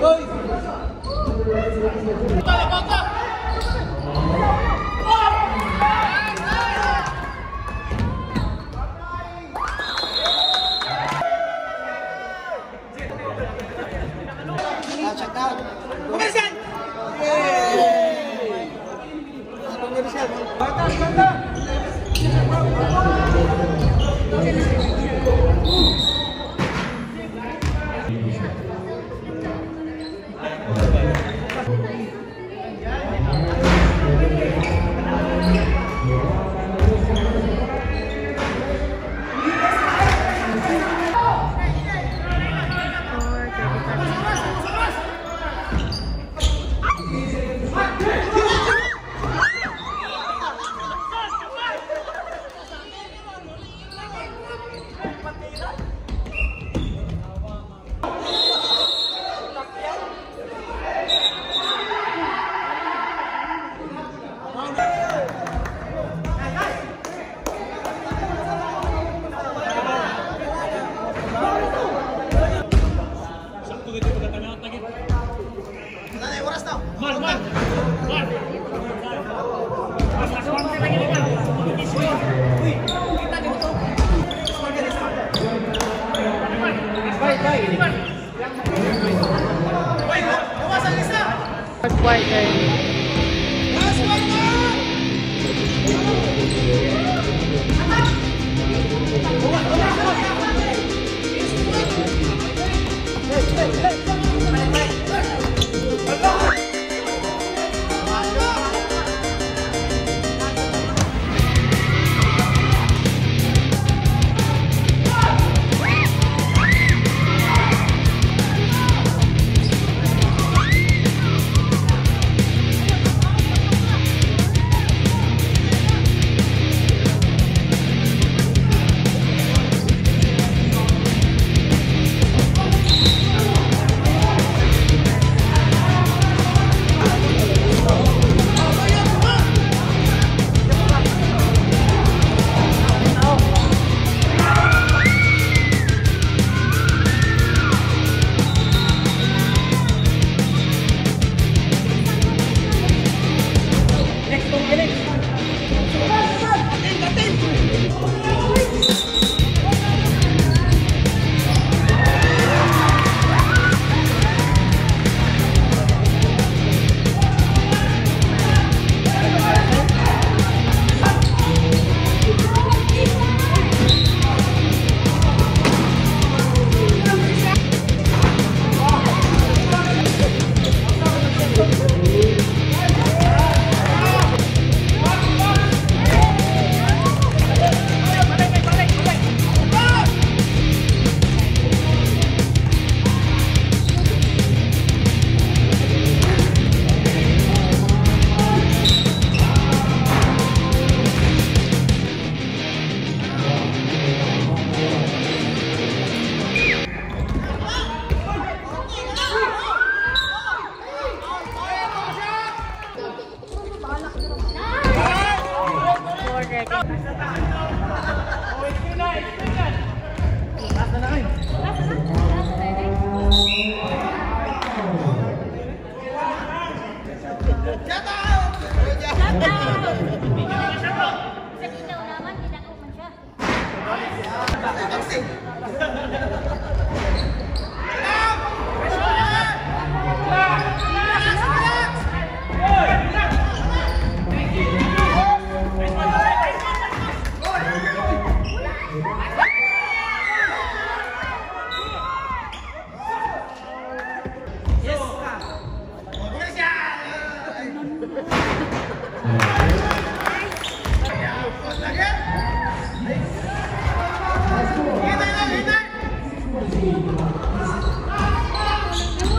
thôi Shut up!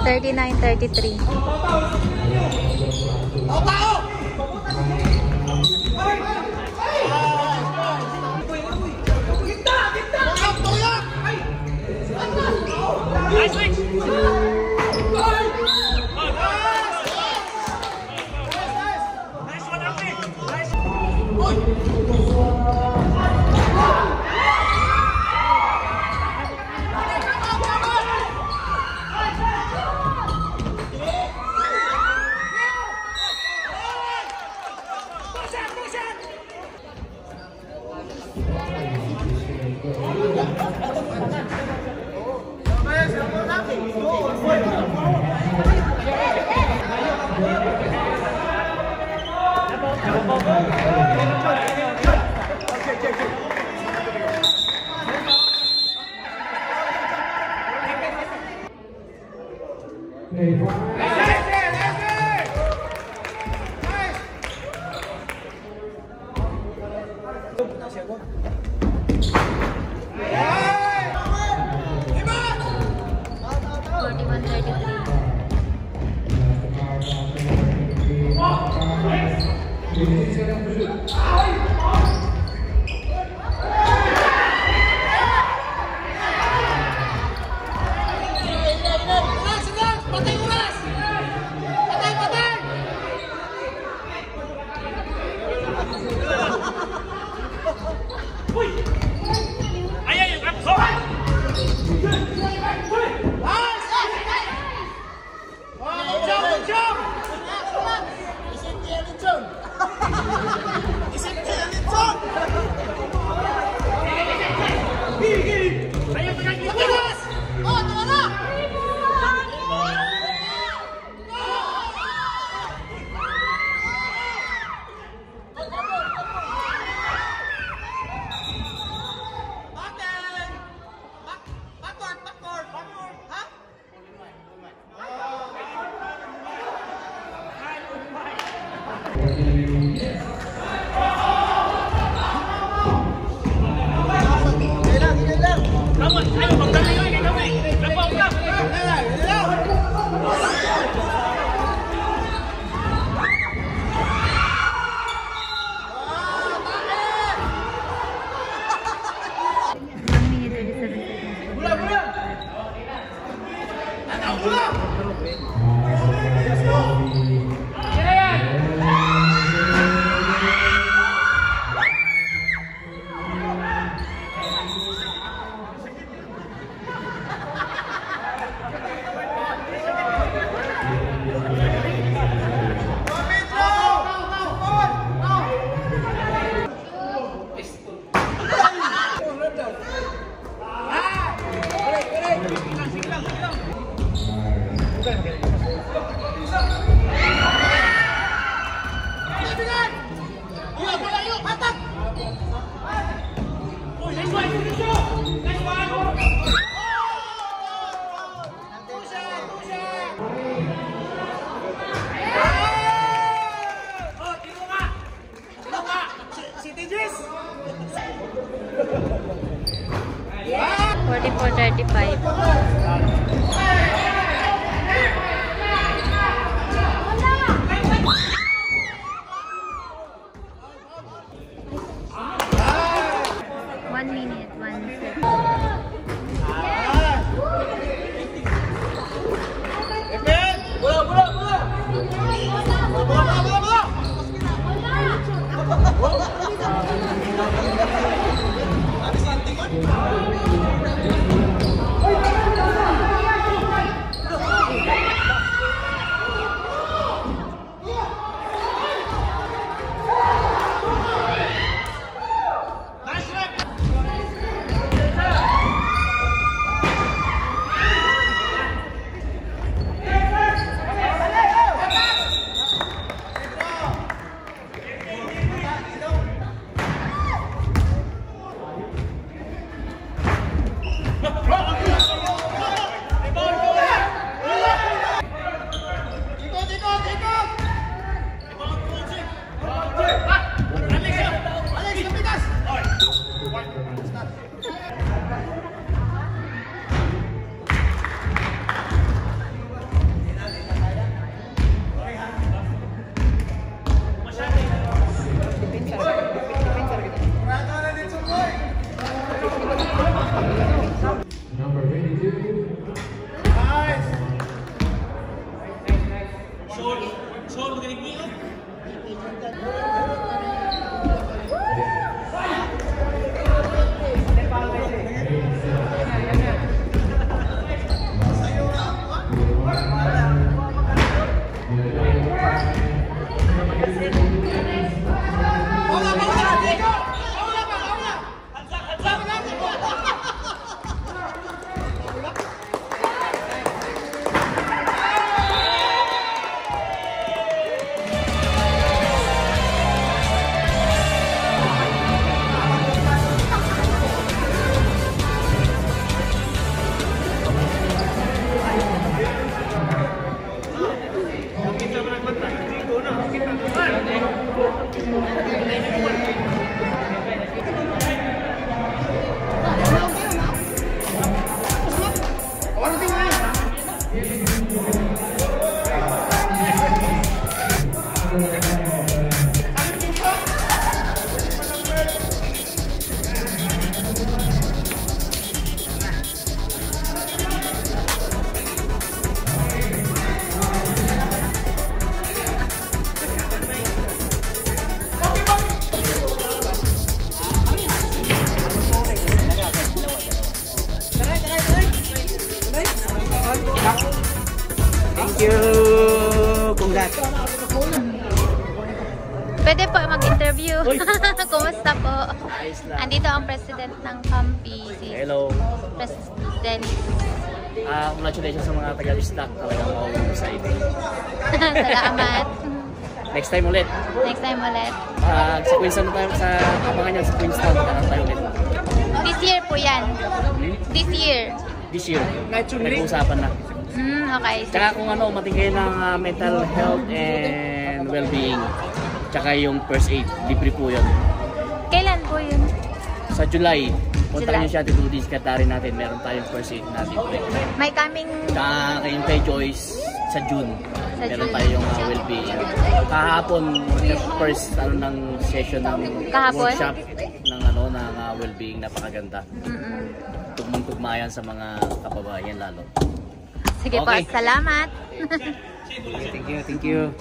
39.33 五个 Forty-four thirty-five. छोड़ छोड़ गरीबी Next time ulit. Next time ulit. Ah, sa Queenstown tayo sa abangan yan sa Queenstown. Kaya tayo ulit. This year po yan. Hmm? This year. This year. Nag-uusapan na. Hmm, okay. Tsaka kung ano, matigay ng ah, mental health and well-being. Tsaka yung first aid. Libre po yun. Kailan po yun? Sa July, punta niyo siya dito din sekretary natin. Meron tayong first aid natin. May coming Tsaka kayong kay Joyce sa June. Meron tayong uh, well-being. Kahapon, first ano, ng session ng Kahapon? workshop ng ano ng uh, well-being napakaganda. Mm-mm. Tugmong-tugma yan sa mga kababayan lalo. Sige po, Okay. salamat. Thank you, thank you.